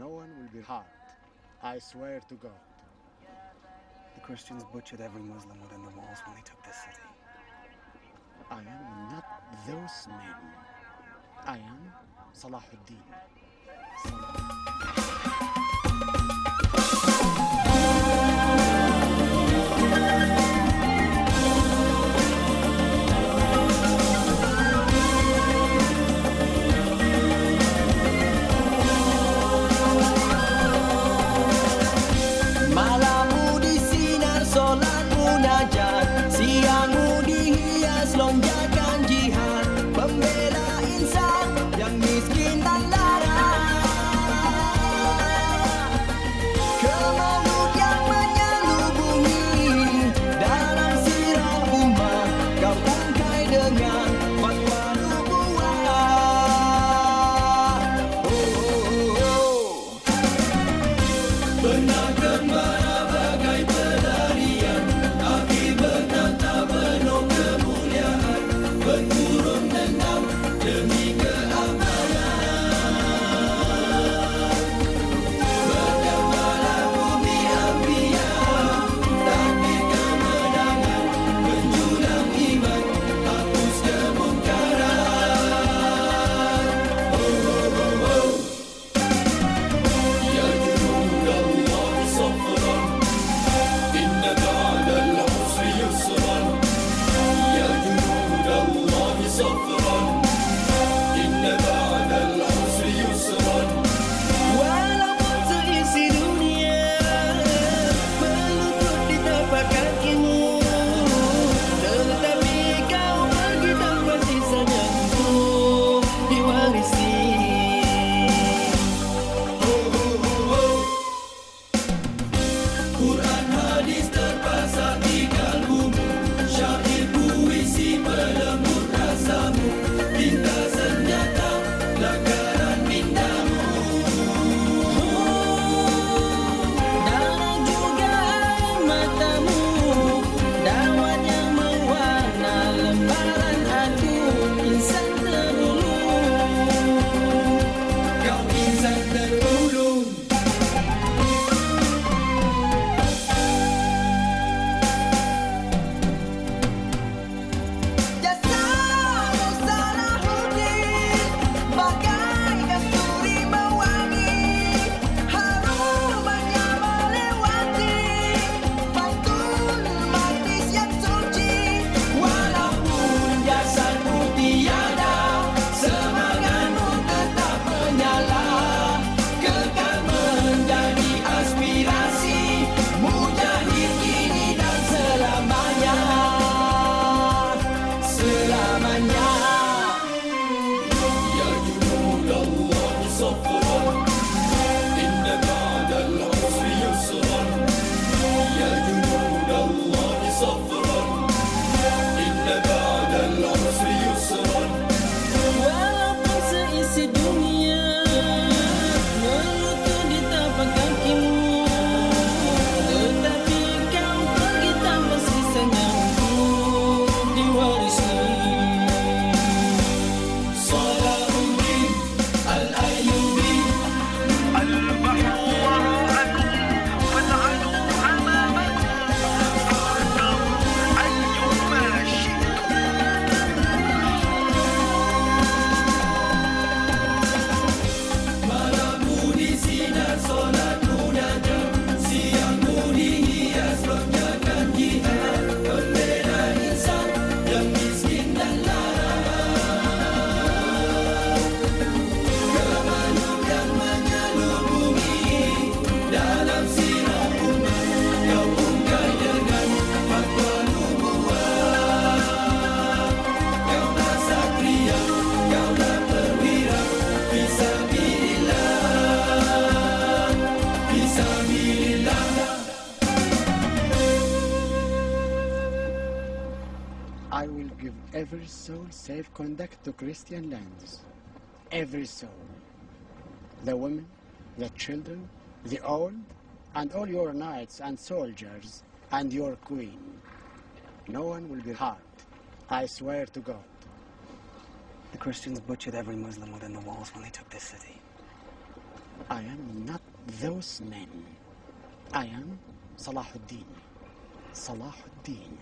No one will be harmed. I swear to God. The Christians butchered every Muslim within the walls when they took the city. I am not those men. I am Salahuddin. Salah. Yeah. I will give every soul safe conduct to Christian lands. Every soul. The women, the children, the old, and all your knights and soldiers, and your queen. No one will be harmed. I swear to God. The Christians butchered every Muslim within the walls when they took this city. I am not those men. I am Salahuddin. Salahuddin.